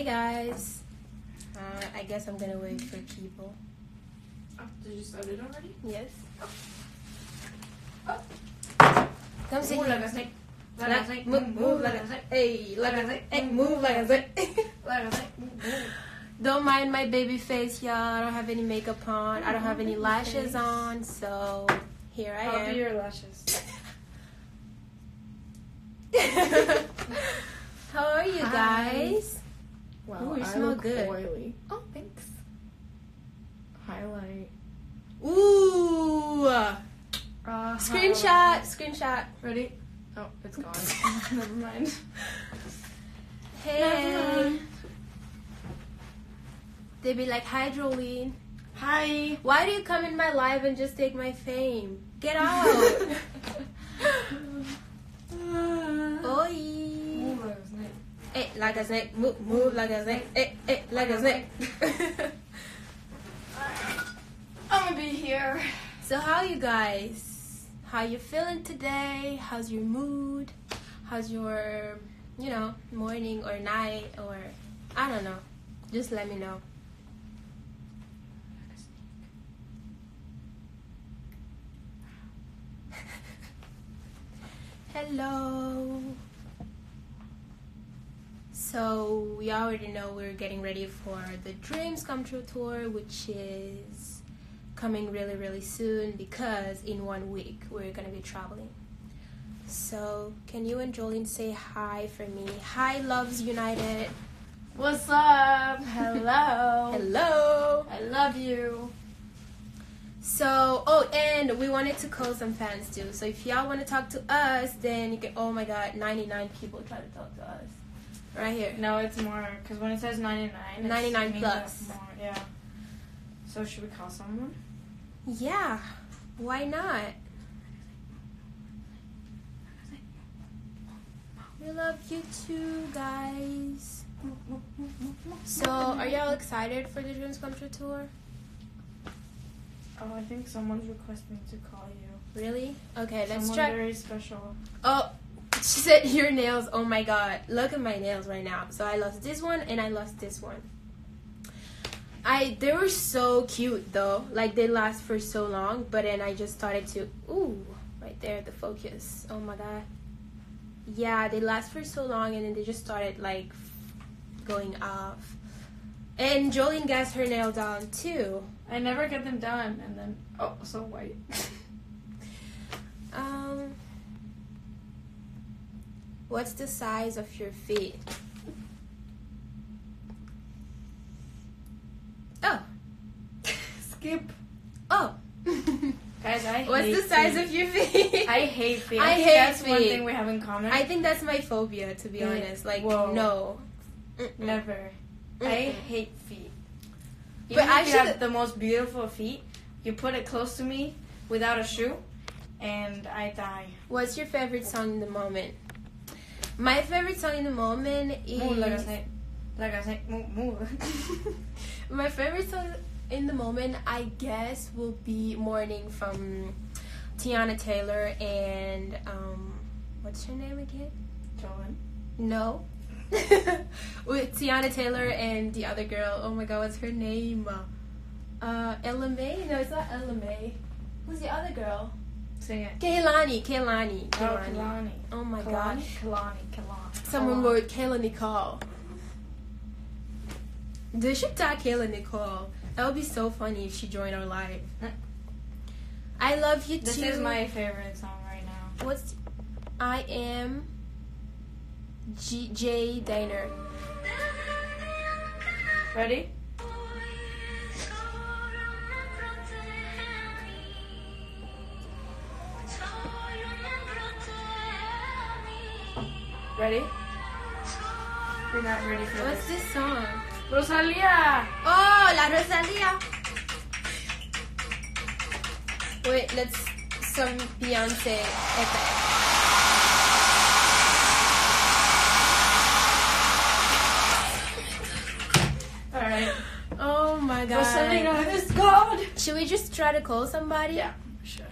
Hey guys. Uh, I guess I'm gonna wait for people. Oh, did you start it already? Yes. Oh. Come sit Move here. like a snake. Like Like- a snake. move, Move, like a snake. Hey, like a snake. Hey, move like a snake. Like a snake. Don't mind my baby face, y'all. I don't have any makeup on. I don't have any lashes on, so here I I'll am. be your lashes. How are you Hi. Wow, Ooh, you I smell look good. oily. Oh, thanks. Highlight. Ooh. Uh, Screenshot, screenshot. Ready? Oh, it's gone. Never mind. Hey. Never mind. They be like, hi, Joalin. Hi. Why do you come in my live and just take my fame? Get out. Oi. Move like a snake. Hey, like a snake. Move, move like a snake. Eh, hey, eh, hey, like a snake. I'm gonna be here. so how you guys? How you feeling today? How's your mood? How's your, you know, morning or night or I don't know. Just let me know. Hello. So we already know we're getting ready for the Dreams Come True tour, which is coming really, really soon because in one week we're gonna be traveling. So can you and Joalin say hi for me? Hi, Loves United. What's up? Hello. Hello. I love you. So, oh, and we wanted to call some fans too. So if y'all want to talk to us, then you can. Oh my God, 99 people try to talk to us. Right here. No, it's more because when it says 99, it's 99 plus. More, yeah. So should we call someone? Yeah. Why not? We love you too, guys. So, are y'all excited for the Dreams Come True tour? Oh, I think someone's requesting to call you. Really? Okay, let's Someone try. very special. Oh, she said your nails. Oh my god. Look at my nails right now. So I lost this one and I lost this one. I they were so cute though. Like they last for so long, but then I just started to ooh, right there the focus. Oh my god. Yeah, they last for so long and then they just started like going off. And Joalin gets her nail done too. I never get them done, and then oh, so white. What's the size of your feet? Oh. Skip. Oh. Guys, I What's the size feet. of your feet? I hate feet. I think hate that's one feet. thing we have in common. I think that's my phobia, to be honest. Like, Whoa. no. Mm-mm. never. I Mm-mm. hate feet. But Even I if you have the most beautiful feet, you put it close to me without a shoe, and I die. What's your favorite song in the moment? My favorite song in the moment Move like I is. say. Like I say, move, move. My favorite song in the moment, I guess, will be Morning from Teyana Taylor and. um What's her name again? Joalin. No. With Teyana Taylor and the other girl. Oh my god, what's her name? Uh, Ella Mai? No, it's not Ella Mai. Who's the other girl? Sing it. Kehlani. Kehlani. Oh, Kehlani. Oh my Kehlani? god. Kehlani, Kehlani. Someone Kehlani. wrote Kayla Nicole. They should tag Kayla Nicole. That would be so funny if she joined our live. I love you This too. is my favorite song right now. What's I am G- J Daner. Ready? Ready? You're not ready for What's this. this song? Rosalia! Oh, La Rosalia. Wait, let's some Beyonce effect. Alright. Oh my god. Rosalia is God! Should we just try to call somebody? Yeah, we should.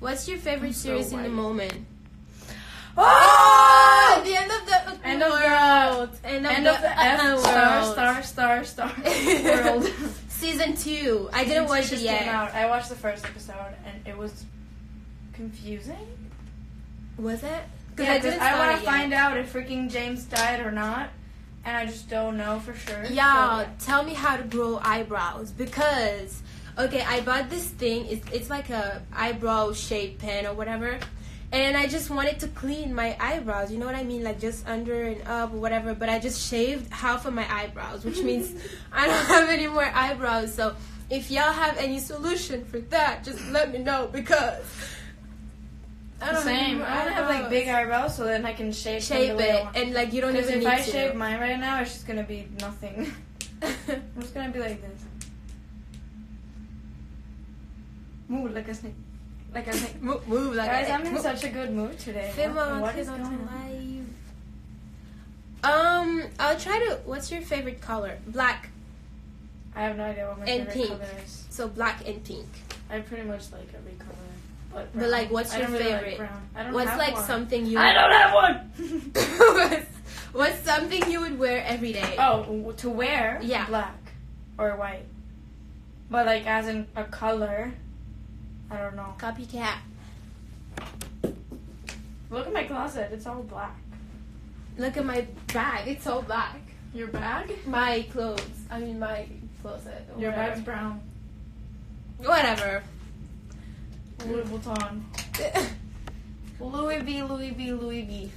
What's your favorite so series in the moment? Oh! the end of the End of world. End of End the, of the F star star star star world. Season two. I didn't watch it yet. I watched the first episode and it was confusing. Was it? Because Yeah, I 'cause I want to find out if freaking James died or not, and I just don't know for sure. Yeah, So, tell me how to grow eyebrows because okay, I bought this thing. It's it's like a eyebrow shape pen or whatever. And I just wanted to clean my eyebrows, you know what I mean? Like just under and up or whatever. But I just shaved half of my eyebrows, which means I don't have any more eyebrows. So if y'all have any solution for that, just let me know because I don't Same. I want to have like big eyebrows so then I can shape, them shape the way I it and like you don't even if need I to. shave mine right now, it's just gonna be nothing. I'm just gonna be like this. Move like a snake. Like a snake. move, move like Guys, a- I'm in move. such a good mood today. What, what is going on? Um, I'll try to. What's your favorite color? Black. I have no idea what my And favorite pink. color is. So black and pink. I pretty much like every color. But, But, like, what's I your really like favorite? I don't What's have like one. something you? I don't have one. what's, what's something you would wear every day? oh, to wear? Yeah. Black or white. But like as in a color, I don't know. Copycat. Look at my closet. It's all black. Look at my bag. It's all black. Your bag? My clothes. I mean my closet. Your Whatever. bag's brown. Whatever. Louis Vuitton. Louis V, Louis V, Louis V.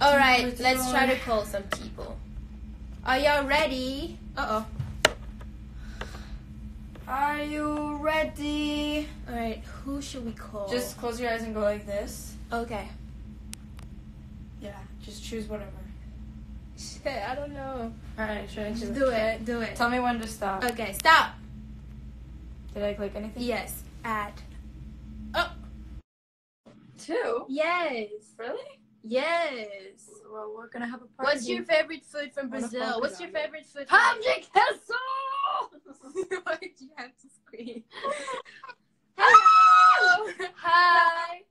all right, Let's let's try to call some people. Are y'all ready? Uh oh. Are you ready? All right, who should we call? Just close your eyes and go like this. okay. Yeah, just choose whatever. Shit, I don't know. Alright, should I choose? Just do it. Do it. Tell me when to stop. Okay, stop. Did I click anything? Yes. Add. Oh. Two? Yes. Really? Yes. Well, we're gonna have a party. What's your favorite food from Brazil? What's your on it. favorite food? from Pão de queso! Why did you have to scream? Hello! Hello. Hi!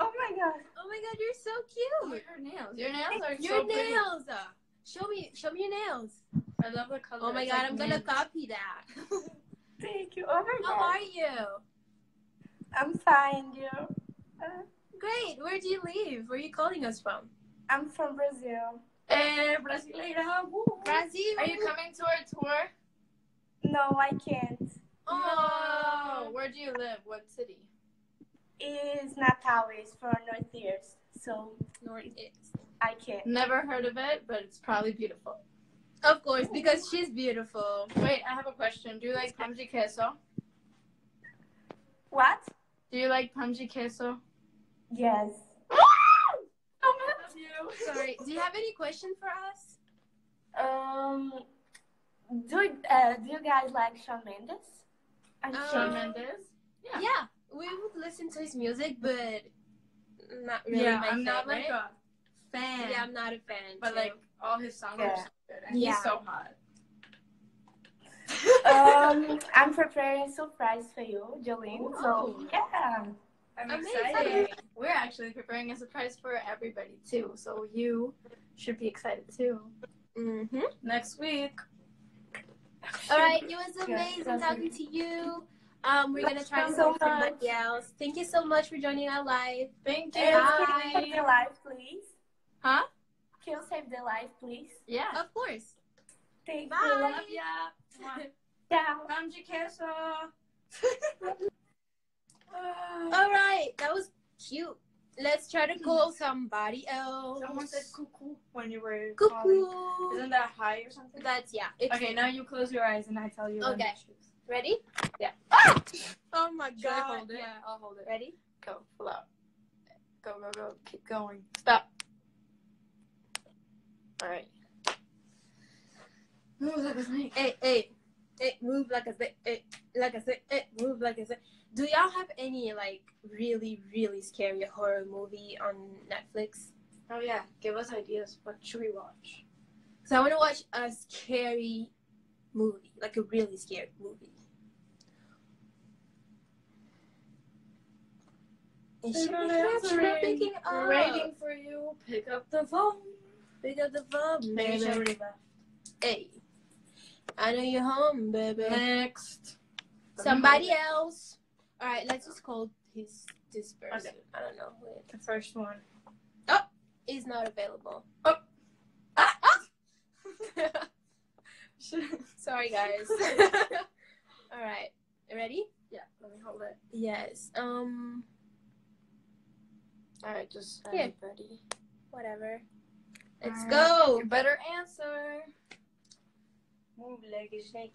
Oh my god. Oh my god, you're so cute. Her nails. Your nails are Your so pretty. nails. uh, Show me, show me your nails. I love the color. Oh my It's god, like I'm gonna copy that. Thank you. Oh my How are you? I'm fine, you. Uh, Great. Where do you live? Where are you calling us from? I'm from Brazil. Eh, brasileira. woo. Brazil. Are you coming to our tour? No, I can't. Oh, Where do you live? What city? Is Natal is for North Ears, so Northeast. I can't. Never heard of it, but it's probably beautiful. Of course, because she's beautiful. Wait, I have a question. Do you like pão queso? What? Do you like pão queso? Yes. I love you. Sorry. Do you have any question for us? Um. Do uh, do you guys like Shawn Mendes? I'm Um, Shawn. Mendes? Yeah. Yeah, we would listen to his music, but not really yeah, my I'm not favorite. like a fan. yeah, I'm not a fan. but too. like all his songs Yeah. are so good. And Yeah. he's so hot. um, I'm preparing a surprise for you, Joalin. So yeah. I'm Amazing. excited. We're actually preparing a surprise for everybody too, so you should be excited too. Mm-hmm. Next week. All right, it was amazing that's talking to you. Um, we're gonna try to so call somebody much. else. Thank you so much for joining our live. Thank you. And Bye. can you save the life, please? Huh? Can you save the life, please? Yeah. Of course. Thank Bye. you. Love ya. Mwah. Ciao. Pão de queso. All right, that was cute. Let's try to call somebody else. Someone said cuckoo when you were calling. cuckoo. Isn't that high or something? That's yeah. Okay, now you close your eyes and I tell you when Okay. to ready. Yeah. Ah! Oh my Should I hold it? Yeah. I'll hold it. Ready? Go, flow. Go, go, go. Keep going. Stop. All right. Move like a snake. Hey, hey, hey, move like I said. Hey, like I said. Hey, move like I said. Do y'all have any like really, really scary horror movie on Netflix? Oh yeah, give us ideas. What should we watch? Cause I want to watch a scary movie, like a really scary movie. Is she picking up? Waiting for you. Pick up the phone. Pick up the phone, Maybe she already left. Hey, I know you're home, baby. Next. Somebody else. All right, let's just call his this person. I don't know. Wait. The first one. Oh, Is not available. Oh. Ah, ah. Sorry, guys. All right, ready? yeah, let me hold it. Yes. Um. Alright, just Yeah. Ready. Whatever. Let's Alright. go. You better answer. Move like a snake.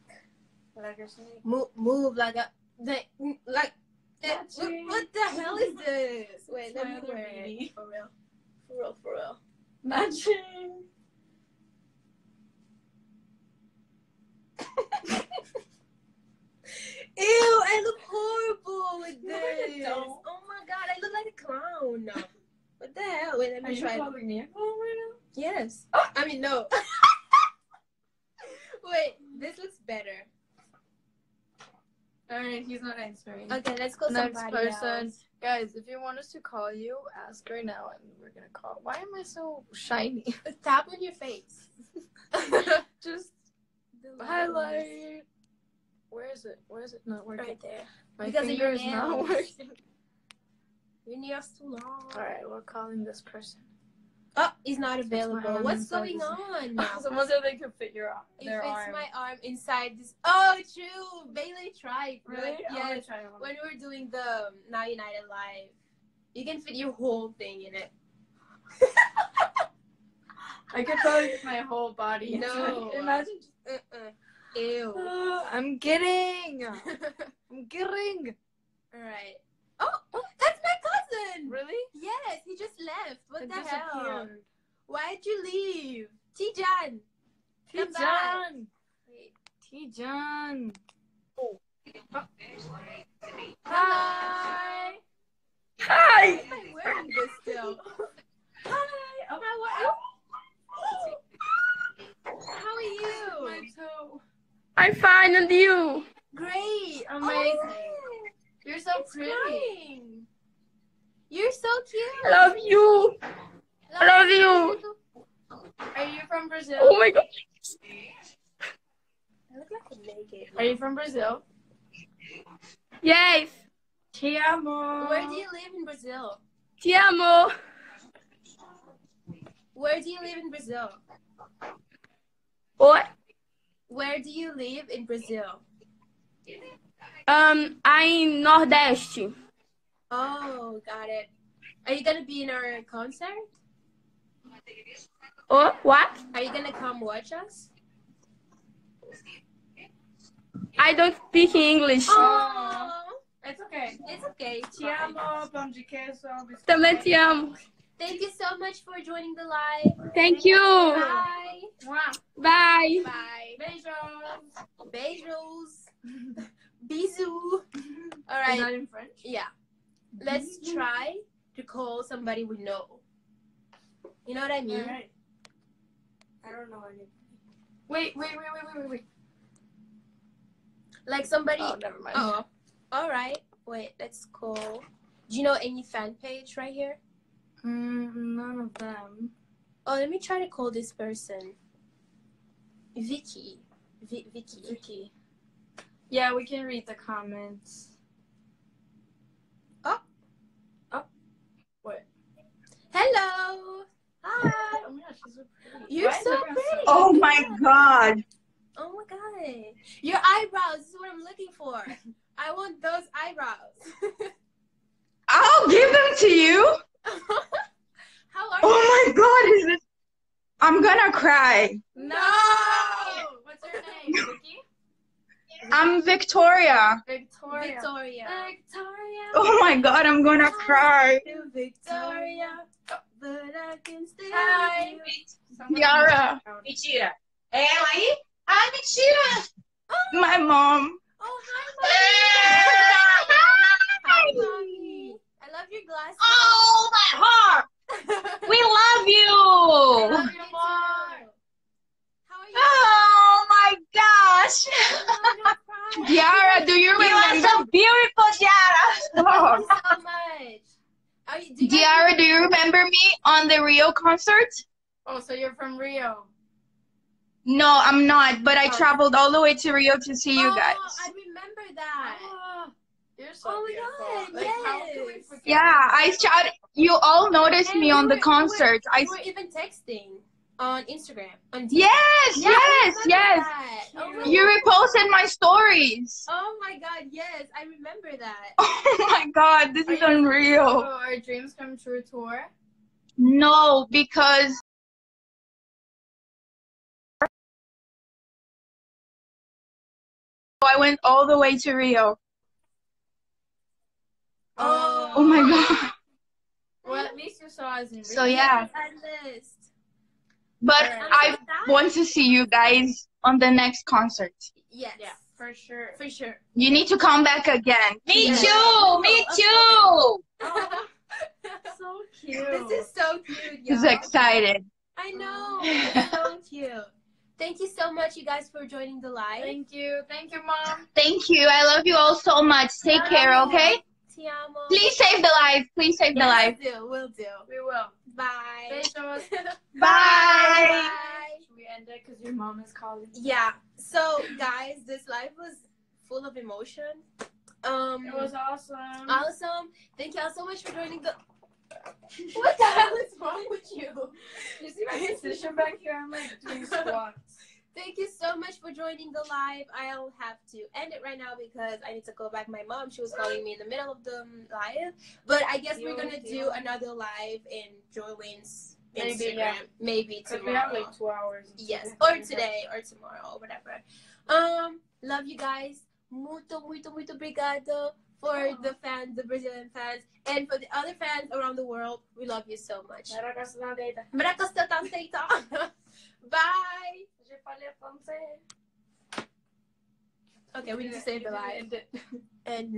Like a snake. Move, move like a the like. eh, what, what the hell is this? Wait, let me wear it for real. For real, for real. Matching. Ew, I look horrible with this. don't. Oh my god, I look like a clown. What the hell? Wait, let Are me you try. it. calling me a clown right Yes. I mean, no. Wait, this looks better. Alright, he's not answering. Okay, let's go Next somebody person. else. Guys, if you want us to call you, ask right now and we're gonna call. Why am I so shiny? Tap on your face. Just The highlight. Where is it? Where is it not working? Right there. My Because of finger your is not nails. working. Your nails too long. Alright, we're calling this person. Oh, he's not available. What's going on now? Someone said they could fit your arm. If their it's arm. my arm inside this. Oh, true. Bailey tried. Really? Yes. try. When we were doing the um, Now United Live, you can fit your whole thing in it. I could probably fit my whole body. No. Imagine. Just, Uh-uh. Ew. I'm kidding. I'm kidding. All right. Oh, oh, that's my. Really? Yes, he just left. What It the hell? disappeared. Why'd you leave? Tijan. Come. Tijan. Wait. Tijan. Hi. Hi. Why am I wearing this still? Hi. Oh my god. How are you? My toe. I'm fine, and you? Great. Amazing. Oh, You're so it's pretty. crying. You're so cute. I love you. I love you. Are you from Brazil? Oh my god. I look like a naked. Are you from Brazil? Yes. Te amo. Where do you live in Brazil? Te amo. Where do you live in Brazil? What? Where do you live in Brazil? Um, I'm Nordeste. Oh, got it. Are you gonna be in our concert? Oh, what? Are you gonna come watch us? I don't speak English. Oh, It's okay. it's okay. Te amo, pão de queijo. Também te amo. Thank you so much for joining the live. Thank you. Bye. Bye. Bye. Beijos. Beijos. Bisous. All Is that in French? Yeah. Let's try to call somebody we know. You know what I mean? Alright. I don't know any. Wait, wait, wait, wait, wait, wait, wait. Like somebody. Oh, never mind. Oh. All right. Wait. Let's call. Do you know any fan page right here? Mm, none of them. Oh, let me try to call this person. Vicky. Vi- Vicky. Vicky. Yeah, we can read the comments. Oh. Oh. What? Hello. Hi. Oh my gosh, she's so pretty. You're Why is so everyone pretty. Oh my god. Oh my god. Your eyebrows is what I'm looking for. I want those eyebrows. I'll give them to you. How are oh you? Oh my god, is this I'm gonna cry. No! What's her name? Vicky? I'm Victoria. Victoria. Victoria. Victoria. Oh my god, I'm gonna cry. Victoria. But I can still Hi. Love Yara. Mentira. É ela aí? Ah, mentira. My mom. Oh, hi, mommy. Hi, mommy. I love your glasses. Oh, my heart. We love I you. love you too. How are you? Oh my gosh. Oh, no. Yara, do you remember? You are so beautiful, Yara. Thank you so much. Are you, do you Diarra, do you remember me on the Rio concert? Oh, so you're from Rio? No, I'm not, but I traveled all the way to Rio to see you oh, guys. I remember that. Ah, you're so Oh my beautiful. God, Like, how can we yes. Yeah, I shot. You all noticed And me we on the were- concert. I We were even texting on Instagram. On yes, Yeah, yes, yes. Oh my, You reposted my stories. oh my god, yes, I remember that. Oh my god, this Are is you- unreal. Oh, our dreams come true tour. No, because I went all the way to Rio. Oh, Oh my god. Well, at least you saw us in Rio. So yeah, but Alright. I want to see you guys on the next concert. Yes. Yeah, for sure. For sure. You need to come back again. Me too, me oh, too. so cute. This is so cute, He's y'all. excited. I know. It's so cute. Thank you so much, you guys, for joining the live. Thank you. Thank you, Mom. Thank you. I love you all so much. Take care, okay? Ti amo. Please save the life. Please save the life. We'll do. We'll do. We will. Bye. Besos. Bye. Bye. Should we end it because your mom is calling? Yeah. So, guys, this live was full of emotion. Um, It was awesome. awesome. Thank y'all so much for joining the. What the hell is wrong with you? you see my position back here? I'm like doing squats. Thank you so much for joining the live. I'll have to end it right now because I need to go back my mom. She was calling me in the middle of the live. But I guess we're gonna do another live in Maybe, Instagram. yeah. Maybe Because we tomorrow. have like two hours. Yes, or today or tomorrow or whatever. Um, love you guys. Muito, muito, muito obrigado for the fans, the Brazilian fans, and for the other fans around the world. We love you so much. Era casa na deita. Maracosta. Bye. Je parle français. Okay, we need to save the live. It. And